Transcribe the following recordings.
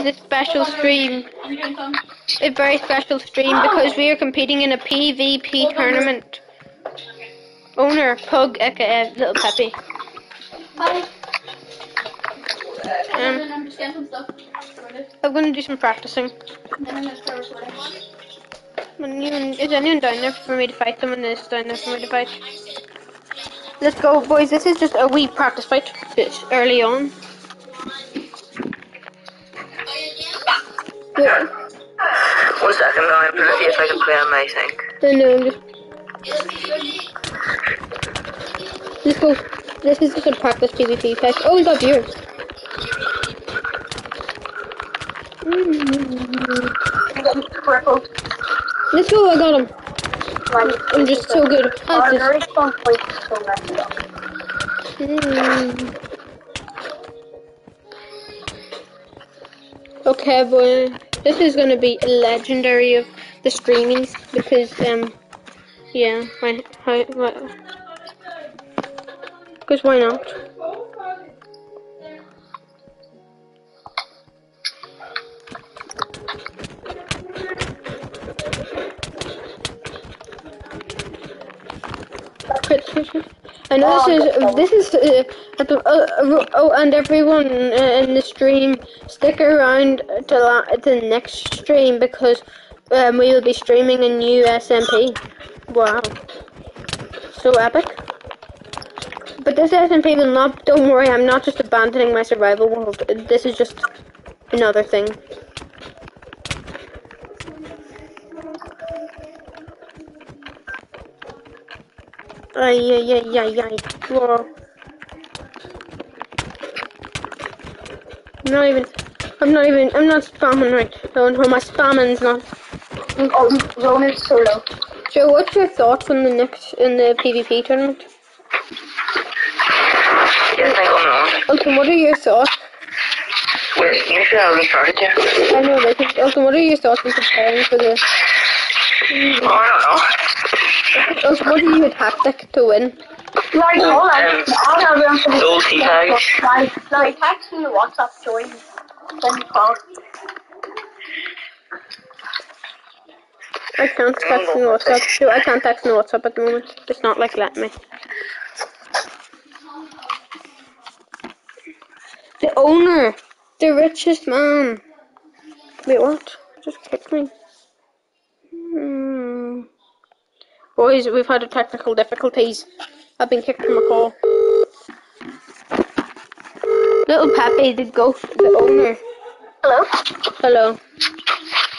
is a special stream. A very special stream because we are competing in a PvP tournament. Owner, Pug, aka Little Peppy. Hi. Um, I'm gonna do some practicing. Anyone, is anyone down there for me to fight? Someone is down there for me to fight. Let's go, boys. This is just a wee practice fight. It's early on. Yeah, One second, I'm gonna see if I can play on my thing. I know. I'm just... Let's go. This is just a practice PvP fight. Oh, we got viewers. Mm. Crippled. Let's go. I got him. Right. I'm just so good. at Our this. very fun place is so messed. Mm. Okay, boy. This is gonna be legendary of the streamings because um, yeah, why, why, why? Because why not? This is this is uh, uh, oh and everyone uh, in the stream stick around to la- the next stream because um, we will be streaming a new SMP. Wow, so epic! But this SMP will not. Don't worry, I'm not just abandoning my survival world. This is just another thing. Ay, ay, ay, ay, ay. Whoa. I'm not even. I'm not even. I'm not spamming right. No, no, my spamming's not. Oh, zone is so low. Joe, what's your thoughts on the next in the PvP tournament? Yes, I don't know. Elton, what are your thoughts? Wait, you should have started yet. I know, like, Elton, what are your thoughts on preparing for the? Oh, I don't know. Elton, what are your tactic to win? Like, hold on. Um, I'll have them for the those. Like, like, text me the WhatsApp join. Then you call. I can't text in WhatsApp. Joe, I can't text in WhatsApp at the moment. It's not like let me. The owner, the richest man. Wait, what? Just kicked me. Hmm. Boys, we've had a technical difficulties. I've been kicked from a call. Little Pepe, the ghost, the owner. Hello? Hello.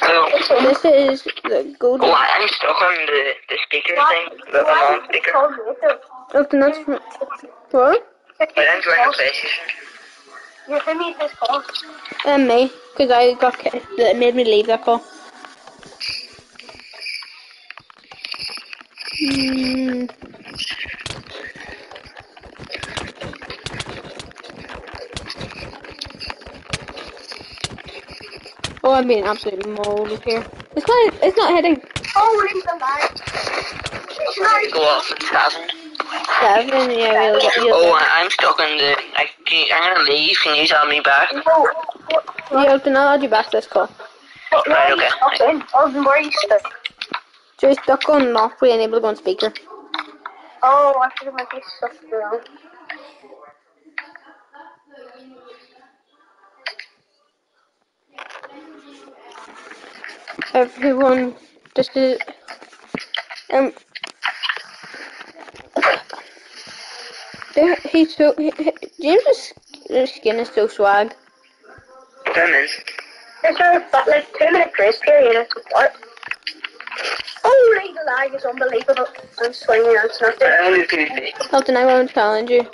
Hello. This is the good. Oh, I- I'm stuck on the, the speaker thing, the, the Why non speaker. call me? It's Oh, then that's from. What? But I'm joining the PlayStation. You're who made this call? And me, because I got ki- that made me leave that call. Hmm. Oh, I'm being absolutely molded here. It's not. It's not hitting Oh, leave the line. Go off at seven. seven. Yeah, we'll get you. Oh, I- I'm stuck in the. I, can, I'm gonna leave. Can you tell me back? No. Yeah, then I'll add you back to this call. What, Right, are you okay. stuck in? Oh, then where stuck? So you're stuck on off. We ain't able to go on speaker. Oh, I think it might be stuck around. Everyone, this is um. There, he's so he, he- James's skin is so swag. Ten Is there a, but like two minute grace period at Oh, the start? Lag is unbelievable. I'm swinging and snapping. I only PvP. Elton, I want to challenge you.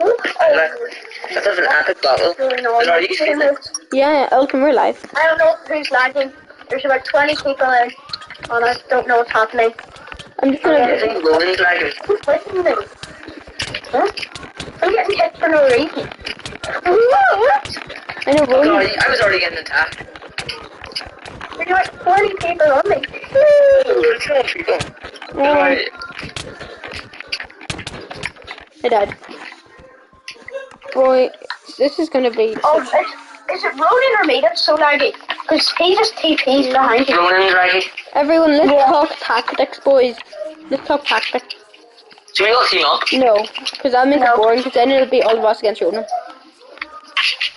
Oh, That does an epic battle. really are you? Yeah, Elton, oh, we're live. I don't know who's lagging. There's about 20 people in, and I don't know what's happening. I'm just gonna. think Rowan's lagging. Who's listening? Huh? I'm getting hit for no reason. What? I know, Oh, Rowan. God, I was already getting attacked. There's like 20 people on me. There's so much people. Oh, Alright. I died. Boy, this is gonna be. Oh, it's is it Ronan or me that's so laggy? Because he just TP's behind you. Ronan Draggy. Everyone, let's Yeah. talk tactics, boys. Let's talk tactics. So we all team up. No, because that makes No. it boring, because then it'll be all of us against Ronan.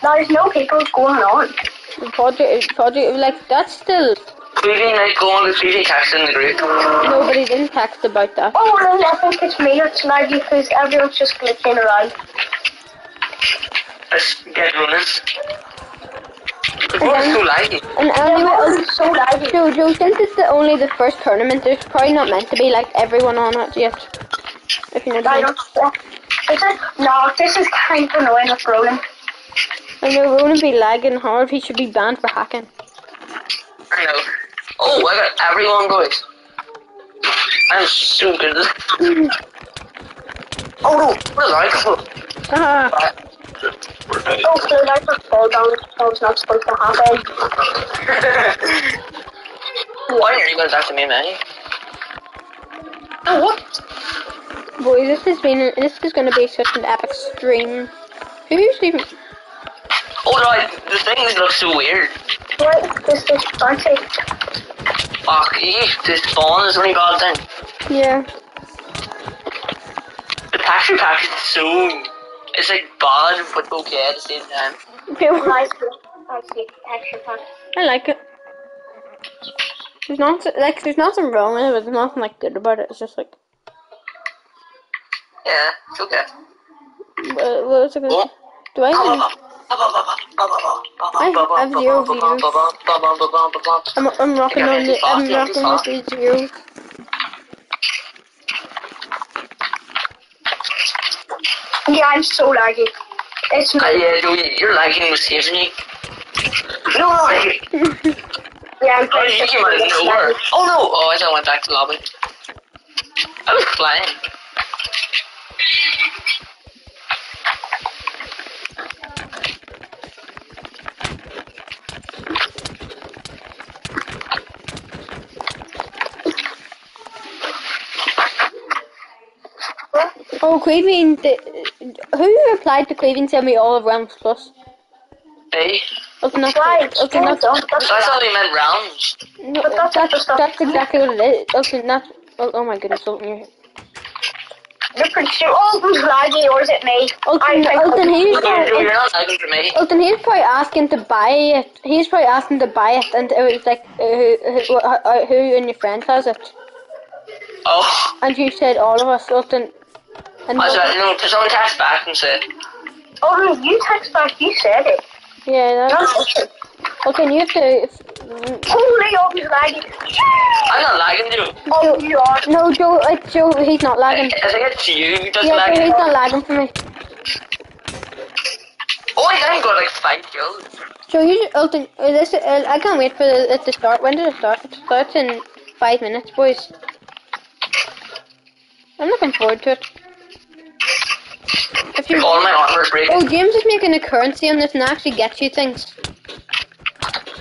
There's no people going on. Project, project, like, that's still, Cleaving might go on the Cleaving text in the group. nobody didn't text about that. Oh, no, I think it's me that's laggy because everyone's just glitching around. Let's get Ronan's. What's so laggy? And anyway, Everyone's uh, so laggy. Joe, Joe, since it's the, only the first tournament, there's probably not meant to be, like, everyone on it yet. If you know what I I mean. don't. Is it? No, this is kind of annoying with Ronan. I know Ronan be lagging hard, he should be banned for hacking. I know. Oh, I got everyone, boys. I'm so good at this. Oh no, what is I? Ah, Oh, so I just fall down. So it's not supposed to happen. Why are you guys after me, man? Oh, what? boys, this has been, this is gonna be such an epic stream. Who usually, Oh no, I, the things look so weird. Right, this is fancy. Fuck, eesh, this spawn is really bad thing. yeah. The texture pack is so... It's like bad, but okay at the same time. Okay, well, Nice. Fancy texture pack. I like it. There's not, like, there's nothing wrong with it, but there's nothing, like, good about it. It's just, like, Yeah, it's okay. uh, what was it gonna What? Do I even, I have zero views. I'm, I'm rocking on the, I'm rocking with these zeros. Yeah, I'm so laggy. It's me. Uh, yeah, you're lagging with me. No, no, Yeah, I'm oh, you came out of nowhere. Oh no! Oh, I I went back to lobby. I was flying. Oh, Quaving, the, who replied to Quaving send me all of Realms Plus? Hey, Okay, not, Right, okay, not, don't- that's- so I thought we meant rounds. no, But that's that's, the that's exactly what it is. Okay, not, oh, oh my goodness, Alton, you're, You're pretty sure. Oh, who's laggy or is it me? Alton, I he's, No, you're not lagging for me. Alton, he's probably asking to buy it. He's probably asking to buy it, and it was like, uh, who, who, uh, who in your friends has it? Oh, And you said all of us, Alton. And I said, no, because someone text back and said, Oh, no, you text back. You said it. yeah, Not that's, listen. Alton, you have to. If, Holy, oh, he's laggy. I'm not lagging, dude. Oh, you are. no, Joe, uh, Joe, he's not lagging. I think it's you who does Yeah, Joe, lagging. he's not lagging for me. Oh, I haven't got like five kills. So you, Alton, uh, this, uh, I can't wait for it to start. When did it start? It starts in five minutes, boys. I'm looking forward to it. If you, All my armor's breaking. oh, James is making a currency on this and actually gets you things.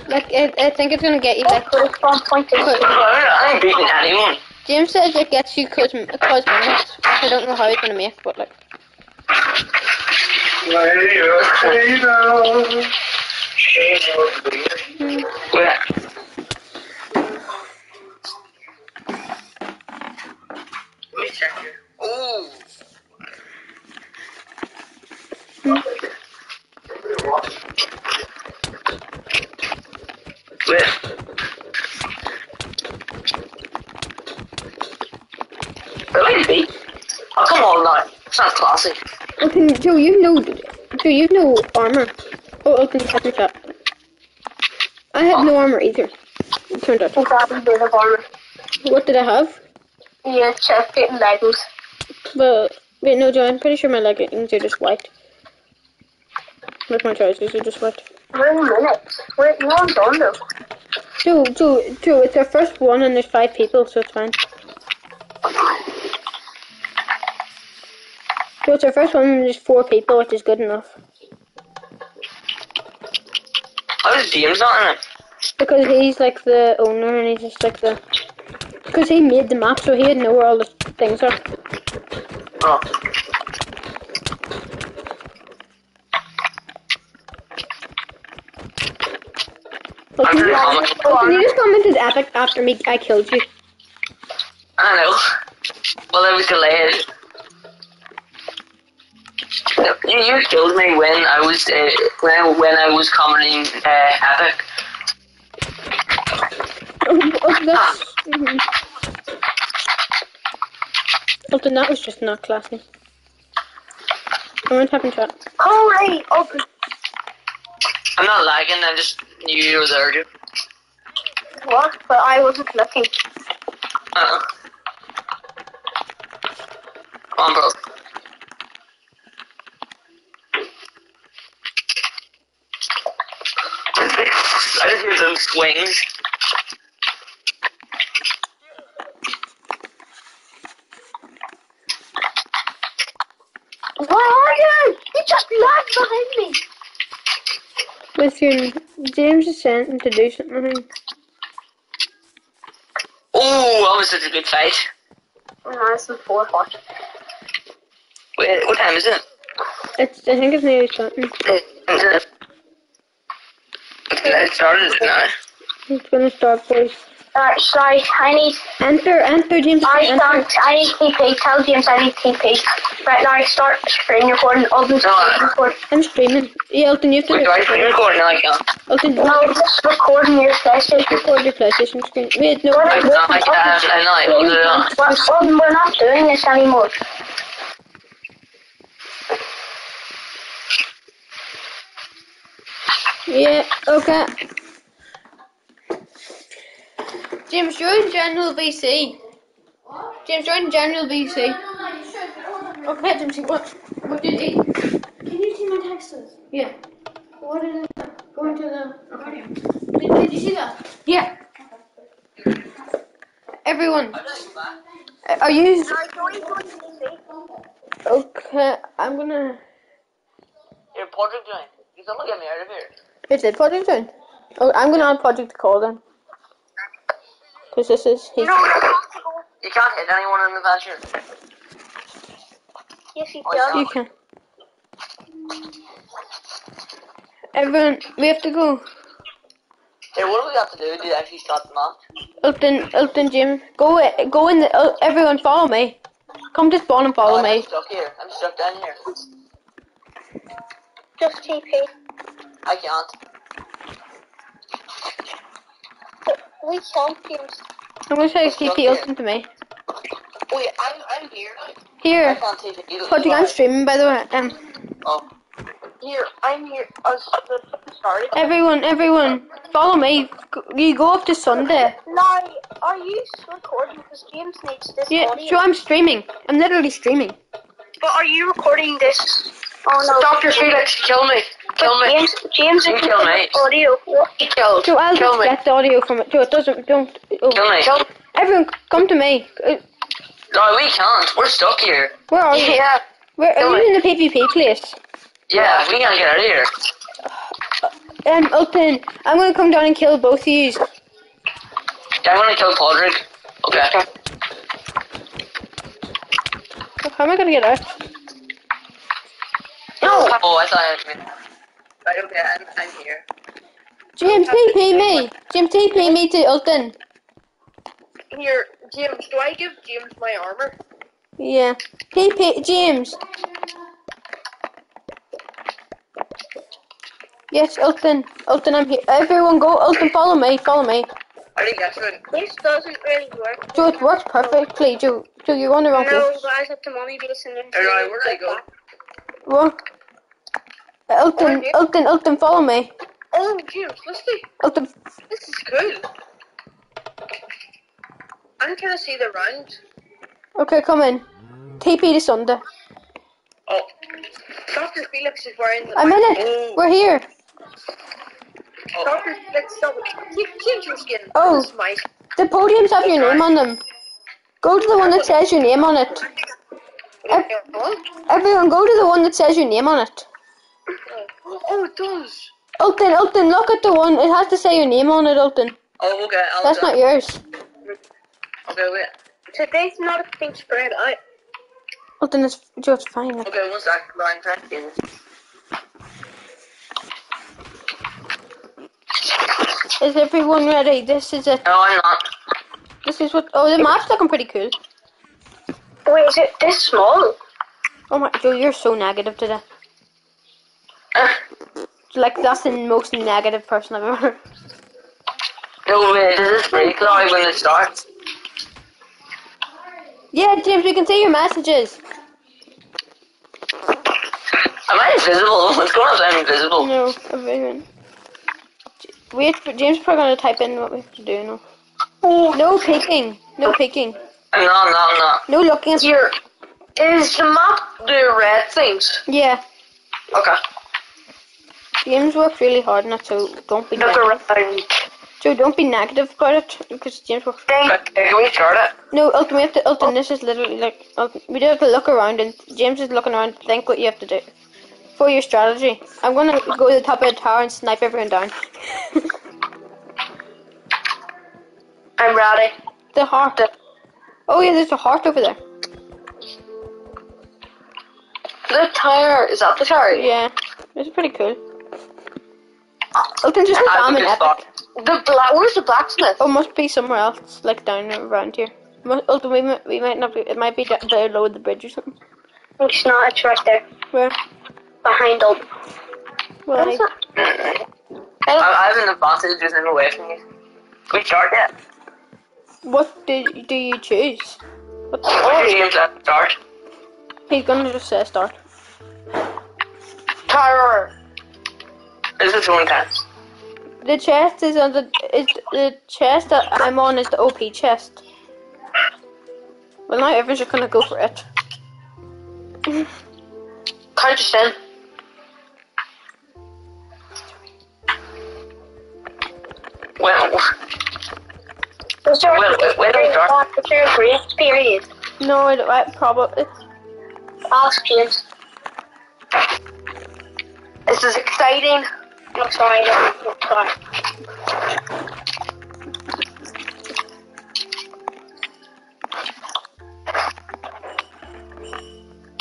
Like, I, I think it's gonna get you like. Put a spawn. I ain't beating anyone. James says it gets you cosm- cosmetics. I don't know how he's gonna make, but like. Where? Let me check here. Ooh. Where? Really? Oh, come on now. It's not classy. Okay, Joe, you know, Joe, you know armor. Oh, open the second shot. I have no armor either. It turned out. Grabbing a bit of armor. What did I have? Yeah, chest it and leggings. But wait, no, Joe. I'm pretty sure my leggings are just white. Like my trousers are just white. In minutes. We're you're on done though. Joe, Joe, Joe. It's our first one, and there's five people, so it's fine. Joe, it's our first one, and there's four people, which is good enough. How is James not in it? Because he's like the owner, and he's just like the. Because he made the map, so he'd know where all the things are. Oh. Can, you, well, can you just commented epic after me? I killed you. I know. Well, I was delayed. You, you killed me when I was uh, when when I was commenting uh, epic. Oh, oh. Well, then that was just not classy. I'm gonna tap in chat. Hurry! Open. I'm not lagging. I just you were there. Dude. What? But I wasn't looking. Uh-uh. Come on, bro. I just hear those swings. Where are you? You just lagged behind me. With your James is sent him to do something. Oh, that was such a good fight. Nice and four hot. Wait, what time is it? It's I think it's nearly starting. Is it? It started now. It's gonna start, boys. Alright, sorry, I need, Enter, enter, James. I enter. don't, I need TP. Tell James I need TP. Right now, start screen recording. Open screen recording. I'm streaming. Yeah, Elton, you have to. Wait, do I screen recording? No, I can't. Elton, No, just recording your session. record your PlayStation screen. Wait, no. I can't. I can't. I'm not able to do. Well, Open, we're not doing this anymore. Yeah, okay. James, join General VC. James, join General VC. Okay, James, what, what did he? Can you see my texts? Yeah. What is it? Go into the. Okay. Did, did you see that? Yeah. Everyone. Are you. Okay, I'm gonna. Here, Podrick join. You someone get me out of here. Is it Project Zone? Oh, I'm gonna add Project to call then. Because this is. He's, You can't hit anyone in the venture. Yes, you Oh, can. you can. Everyone, we have to go. Here, what do we have to do to actually start the match? Elton, Elton, Jim, go, i- go in. The, uh, everyone, follow me. Come to spawn and follow Oh, I'm me. stuck here. I'm stuck down here. Just TP. I can't. We can't, I'm gonna try to TP Elton to me. Wait, I'm I'm here. Here, can't take it either. Project, I'm streaming by the way. Um, Oh. Here, I'm here. I was everyone, everyone, follow me. You go up to Sunday. Now, are you recording? Because James needs this Yeah, audio. so I'm streaming. I'm literally streaming. But are you recording this? Oh no. Dr. Felix, kill me. Kill me. James, James You kill me. audio. What? He killed. So I'll kill just me. get the audio from it. So it doesn't. Don't. Oh. Kill me. Kill Everyone, come to me. No, we can't. We're stuck here. Where are you? Yeah. Where are you in the PvP place? Yeah, we can't get out of here. Um, Elton, I'm gonna come down and kill both of you. Yeah, I'm gonna kill Podrick. Okay. How am I gonna get out? No. Oh, I thought I had been. Right, okay, I'm, I'm here. James, TP me. James, TP me to Elton. Here, James, do I give James my armor? Yeah. TP, James. Yes, Elton. Elton, I'm here. Everyone go. Elton, follow me. Follow me. I didn't get to it. This doesn't really work. Joe, it works perfectly. Joe, Joe, you're on the wrong No, place. guys, up to mommy base and then. Alright, where did I go? What? Elton, Elton, Elton, follow me. Oh, James, listen. Elton, This is cool. I'm trying to see the round. okay, come in. TP to Sunday. Oh. Dr. Felix is wearing the. I'm in it. Oh. We're here. oh. Dr. Felix, stop it. Change your skin. Oh. This is my. The podiums have your name on them. Go to the one that says your name on it. Everyone, go to the one that says your name on it. Oh, it does. Elton, Elton, look at the one. It has to say your name on it, Elton. Oh, okay. I'll That's do not it. yours. Okay, wait. Today's not a thing spread out. Elton is just fine. Okay, one sec. Line tracking. Is everyone ready? This is it. No, I'm not. This is what. Oh, the map's looking pretty cool. Wait, is it this small? Oh my, Joe, you're so negative today. Like that's the most negative person I've ever. heard. no way, this is pretty cloudy when it starts. Yeah, James, we can see your messages. Am I invisible? What's going on? I'm invisible. No, everyone. Wait, for James is probably gonna type in what we have to do now. Oh. No peeking. No peeking. I'm not, I'm not, I'm not. No looking. Here. Is the map the red things? Yeah, Okay. James worked really hard on it, so don't be Look negative. around. So don't be negative about it, because James worked. Okay, can we start it? No, Ultim, we have to. Ultim, this is literally like we do have to look around, and James is looking around. to Think what you have to do for your strategy. I'm gonna go to the top of the tower and snipe everyone down. I'm ready. the heart. Oh yeah, there's a heart over there. The tower Is that the tower? Yeah, it's pretty cool. Uh, Ultim just I have a spamming good epic. spot. The black. Where's the blacksmith? Oh, must be somewhere else, like down around here. Mu- Ultim, oh, we might, we might not be. It might be down below the bridge or something. It's not. It's right there. Where? Behind all. Well, like, that? I, I have an advantage just in away from you. We start yet? what do do you choose? What the, your James at start? he's gonna just say start. Tire. Is this is so intense. The chest is on the is the chest that I'm on is the OP chest. Well, now everyone's just gonna go for it. Count us in. Well, Was there Well, wait, wait, wait, Doc. was there a grace period? No, I, don't- I probably. Ask James. This is exciting. I'm sorry. I'm sorry.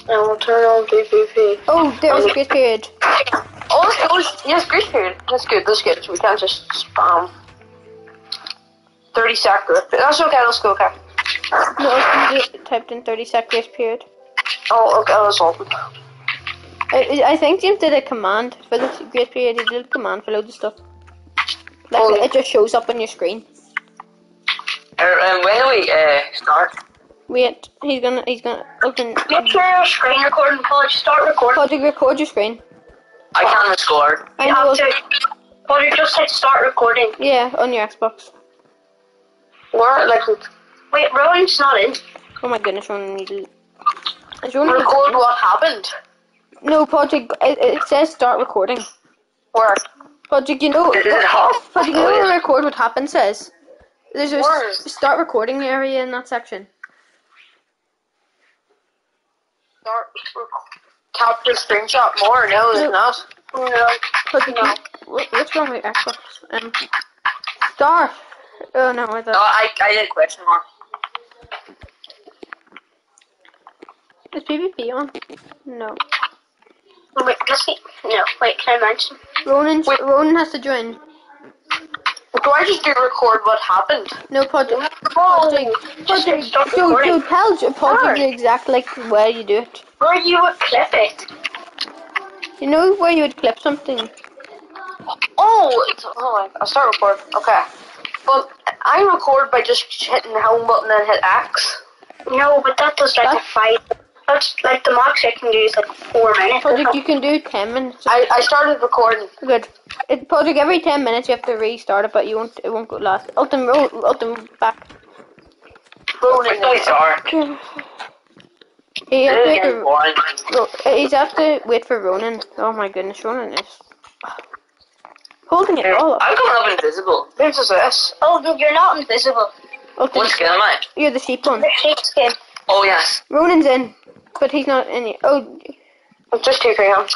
I will turn on PvP. Oh, there's a grace period. Oh, let's go. Yes, grace period. That's good. That's good. We can't just spam. 30 sec grip. That's okay. Let's go. Okay. No, typed in 30 sec grace period. Oh, okay. Let's open. I, I think James did a command for the great period. He did a command for loads of stuff. Like Oh. it just shows up on your screen. uh, um, when do we uh, start? Wait, he's gonna he's gonna open. Make sure your screen recording Paul. Start recording. Project record your screen. I can't record. I You have to. You just hit start recording. Yeah, on your Xbox. Where, like, wait, Rowan's not in. Oh my goodness. Is Ronan? Record what happened. No, Project. It, it says start recording. Where? Project, you know. Is it off? Project, you know where record what happens says. There's a Where? start recording area in that section. Start capture screenshot more. No, there's No. not. No. Project, No. what, what's wrong with Xbox? Um, start. Oh no, I No, thought. I, I did question mark. Is PvP on? No. Oh, wait, let's see. No, wait, can I mention? Ronan, Wait. Ronan has to join. Do I just do record what happened? No, Project. Oh, Project. just Project. stop So, so tell J- Project Where? the exact like where you do it. Where you would clip it? You know where you would clip something. Oh, it's, oh, I start record. Okay. Well, I record by just hitting the home button and hit X. No, but that does like That- a five. That's like the max I can do is like four minutes. Project, you can do ten minutes. I, I started recording. Good. It, Project, every ten minutes you have to restart it, but you won't. It won't go last. Ultim, ro- Ultim, back. When do we start? He has This to. Ro- he's have to wait for Ronan. Oh my goodness, Ronan is holding it all up. I'm coming up invisible. This is this. Oh, no, you're not invisible. Ultim, What skin am I? you're the sheep one. The sheepskin. Oh yes. Ronan's in, but he's not in yet. Oh, Just two crayons.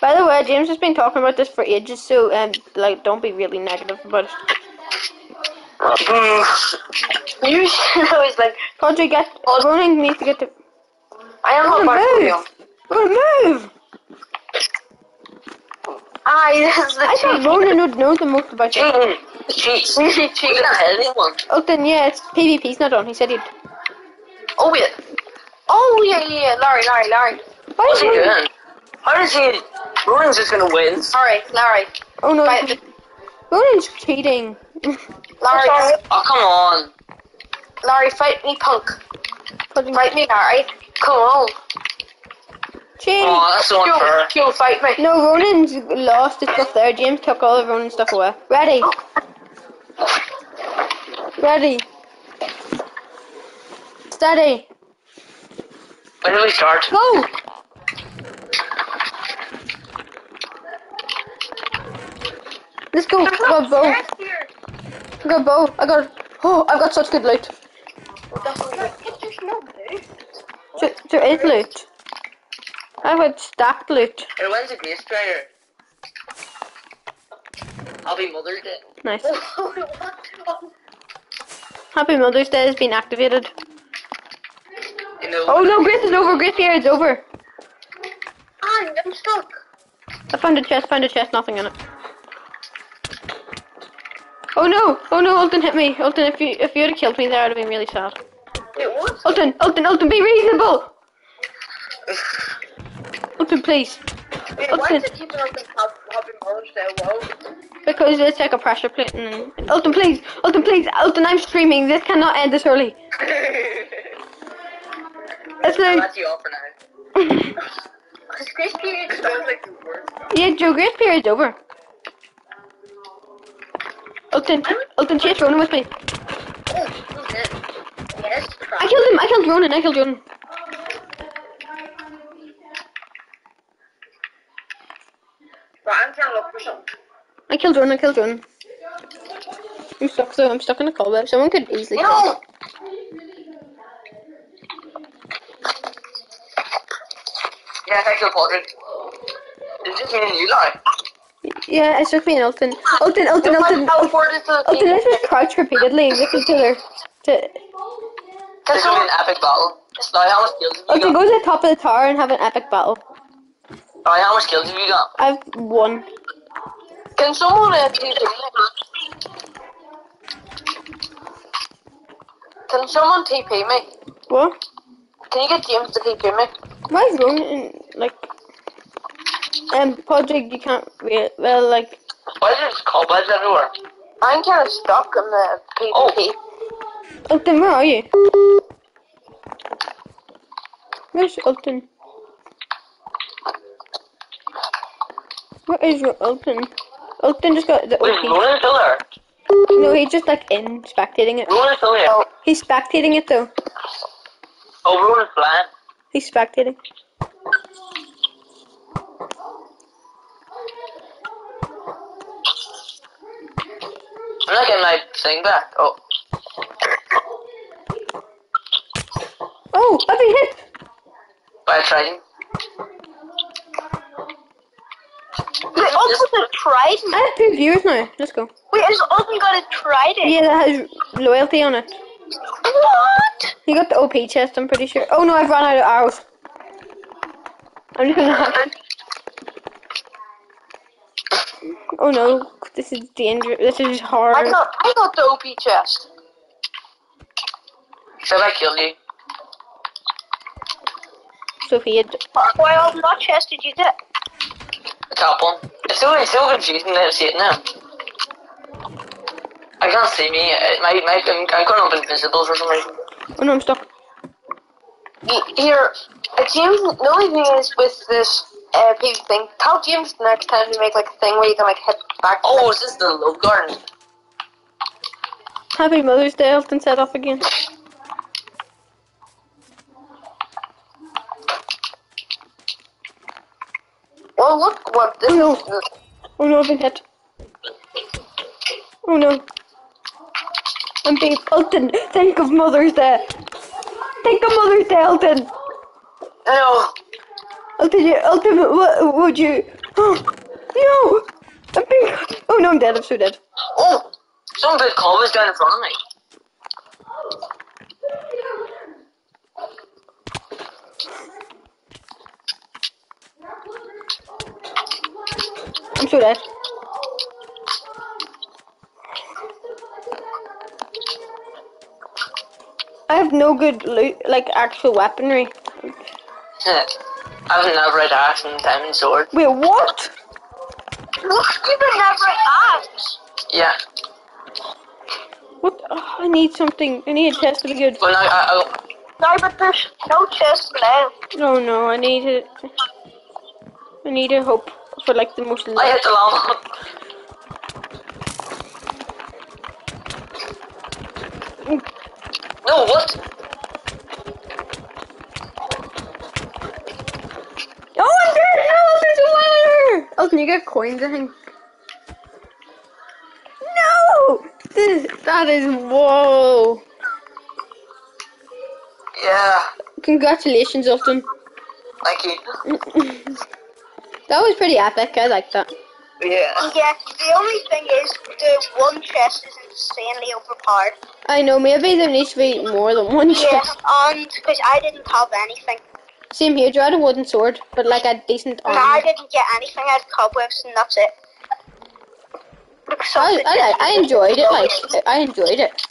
by the way, James has been talking about this for ages, so um, like, don't be really negative about it. Mm. You always like, Project, get Oh, Ronan needs to get to. I am not for you. move! Aye, this is the I thought. Ronan would know the most about it. Cheating. Cheats. We We cheated. can't hit anyone. Elton, yeah, it's PvP's not on. He said he'd. Oh wait. Oh yeah, yeah, yeah. Larry, Larry, Larry. Why What's is he Ronan? doing? How does he? Ronan's just gonna win. Larry, Larry. Oh no, Fight, Ronan's cheating. Larry, Oh come on. Larry, fight me, punk. Putting- Fight me, Larry. Come on. Cheating. Oh, that's so unfair. Q, Q, fight me. No, Ronan's lost his stuff there. James took all of Ronan's stuff away. Ready. Oh. Ready. Steady. When do we start? Go! Let's go. I got bow. I got bow. Oh, I got. Oh, I've got such good loot. There, there is loot. I've got stacked loot. Hey, when's the Grace Trainer? I'll Mother's Day. Nice. Happy Mother's Day has been activated. Oh no, Grace is over. Griff here, it's over. I'm stuck. I found a chest. Found a chest. Nothing in it. Oh no! Oh no! Alton hit me. Alton, if you if you would have killed me there, I'd have been really sad. It was. Alton, Alton, Alton, be reasonable. Alton, please. Wait, why why is it keeping up with Happy Mother's Day? Because it's like a pressure plate. And... Alton, please. Alton, please. Alton, I'm streaming. This cannot end this early. It's like That's you off for Grace Period sounds like the worst. yeah, Joe. Grace period's over. Alton, Alton, chase Ronan with me. Oh, who's? Yes, I killed him. I killed Ronan. I killed Ronan. But I'm trying to look for something. I killed Ronan. I killed Ronan. I'm stuck. So I'm stuck in a cobweb. Someone could easily. kill me. No! Yeah, I killed Patrick. It's just me and you, Larry. Yeah, it's just me and Alton. Alton, Alton, Alton. Alton, let's just crouch repeatedly with each other. To, This will be an epic battle. Larry, how much kills have you Alton, got? go to the top of the tower and have an epic battle. Larry, how much kills have you got? I've won. Can someone uh, TP me? Can someone TP me? What? Can you get James to TP me? Why is Ronan like? Um, Podrick, you can't. Re- well, like. Why is there just cobwebs everywhere? I'm kind of stuck in the PvP. Alton, where are you? Where's Alton? Where is your Alton? Alton just got the Wait, OP. Ronan's still there. No, he's just like in spectating it. Ronan's still here. Oh, He's spectating it though. Oh, Ronan's flying. He's spectating. I'm not getting my thing back. Oh, Oh, I've been hit. by a trident. wait, Alton got a trident. I have two viewers now. Let's go. Wait, has Alton got a trident? Yeah, that has loyalty on it. What? He got the OP chest, I'm pretty sure. Oh no, I've run out of arrows. I'm just gonna have. Oh no, this is dangerous. This is hard. I hard. got, I got the OP chest. Said I killed you. Sophia. Why, Alton, what chest did you get? The top one. It's still, it's still confusing to see it now. I can't see me. My, my, I'm, I'm going up invisible for some reason. Oh no, I'm stuck. Here, James, the only thing is with this uh, PvP thing, tell James next time to make like a thing where you can like hit back. Oh, is this the love garden? Happy Mother's Day, Elton set off again. Well, look what this No. is. Oh no, I've been hit. Oh no. I'm being Elton. Think of Mother's Day. Think of Mother's Day, Elton. No. Elton, you, Elton, what would you? Oh, no. I'm being. Oh no, I'm dead. I'm so dead. Oh, some big cobwebs down in front of me. I'm so dead. I have no good loot, like actual weaponry. I have an average axe and diamond sword. Wait, what? Look, you've been never asked. Yeah. What? Oh, I need something. I need a chest to be good. Well, now I, I, No, but there's no chest left. No, no, I need it. I need a hope for like the most. I hit the llama. No, what? Oh, I'm dead! No, there's a ladder! Oh, can you get coins, I think? No! This, that is, whoa. Yeah. Congratulations, Alton. Thank you. that was pretty epic, I like that. Yeah. Oh, yeah, the only thing is the one chest is insanely overpowered. I know, maybe there needs to be more than one Yeah, chest. and because I didn't have anything. Same here, I had a wooden sword, but like a decent And I didn't get anything. I had cobwebs and that's it. Look, I, I, I enjoyed it, like, I enjoyed it.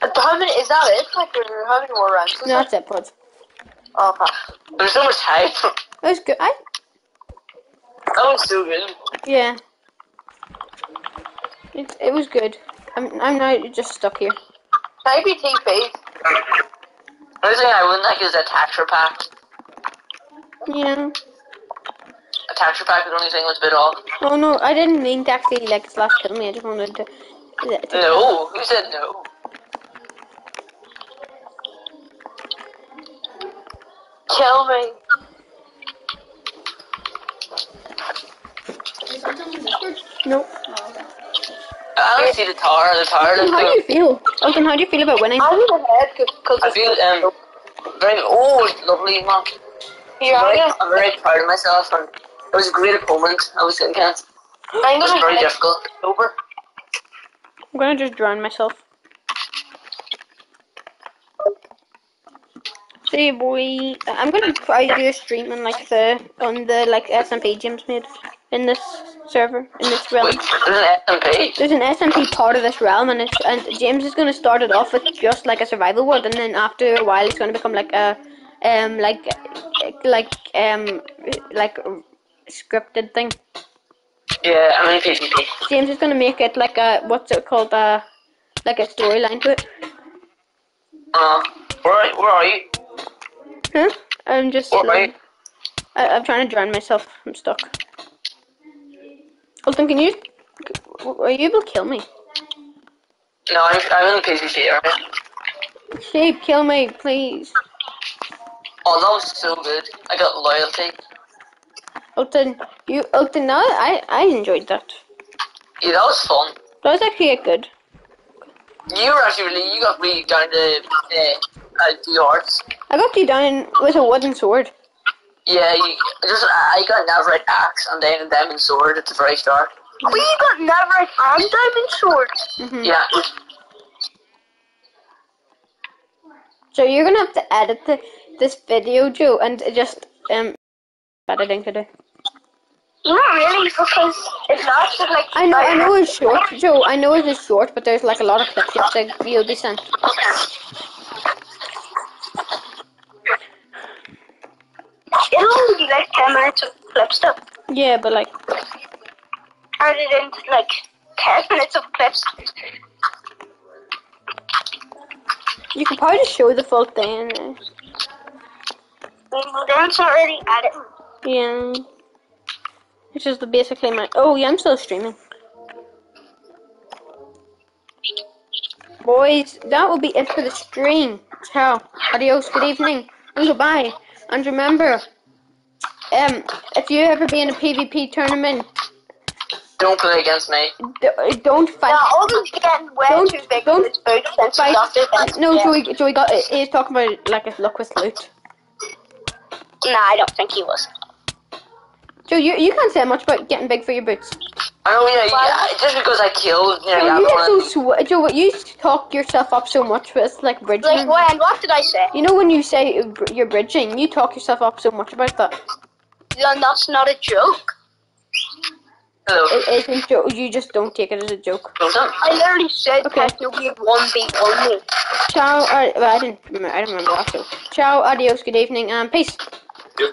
But How many, is that it? Like, or how many more rounds? is No, that's it, bud. Oh, there? Okay. There's so much hype. That was good. I, That was so good. yeah. It, it was good. I'm, I'm now just stuck here. Maybe TP. The only thing I wouldn't like is a texture pack. Yeah. A texture pack is the only thing that's a bit off. Oh no, I didn't mean to actually like slash kill me. I just wanted to. to No, who said no? Kill me. Nope. I don't see the tower. The tower. How do you feel? Elton, how do you feel about winning? I'm in the head because I feel um very oh it's lovely man. Here, I'm I'm very, I'm very proud of myself and it was a great opponent. I was thinking it I'm was gonna very head difficult. over. I'm gonna just drown myself. See, boy, I'm gonna try to do a stream on like the on the like SMP James made in this server in this realm. Wait, there's an SMP. There's an SMP part of this realm, and it's and James is gonna start it off with just like a survival world, and then after a while, it's gonna become like a um like like um like scripted thing. Yeah, I'm in PvP. James is gonna make it like a what's it called uh like a storyline to it. Uh, where are, where are you? Huh? I'm just Where are you? I, I'm trying to drown myself. I'm stuck. Alton, can you are you able to kill me? No, I'm, I'm in the PvP area. Shape, kill me, please. Oh, that was so good. I got loyalty. Alton, you Alton, no, I I enjoyed that. Yeah, that was fun. That was actually good. You were actually really, you got really down to uh, uh, the arts. I got you down with a wooden sword. Yeah, you, just I I got an Everett axe and then a diamond sword at the very start. We got never and diamond sword. hmm Yeah, So you're gonna have to edit the, this video, Joe, and just um editing to do. Not really, because it lasted like. I know, I know it's short, Joe. I know it is short, but there's like a lot of clips that have to, you'll be sent. It'll only be like 10 minutes of clip stuff. Yeah, but like, I didn't like 10 minutes of clips. you could probably just show the full thing. it's not really editing. Yeah. It's just basically my. Oh yeah, I'm still streaming. Boys, that will be it for the stream. Ciao. Adios. Good evening. And goodbye. And remember, um, if you ever be in a PvP tournament, don't play against me. d- don't fight. Yeah, Alden's getting way Don't- too big don't for his boots fight. got. No, yeah. Joey, Joey got. He's talking about like his luck with loot. Nah, I don't think he was. Joe, you you can't say much about getting big for your boots. I know, yeah, yeah, just because I killed Joe, you get so everyone. sw- Joe, you talk yourself up so much with like bridging. Like, when? What did I say? You know when you say uh, you're bridging, you talk yourself up so much about that. Lon, that's not a joke. Hello. It isn't joke. You just don't take it as a joke. I literally said okay. technically one beat only. Ciao. Uh, well, I didn't. Remember, I don't remember that. Ciao. Adios. Good evening. And peace. Yep.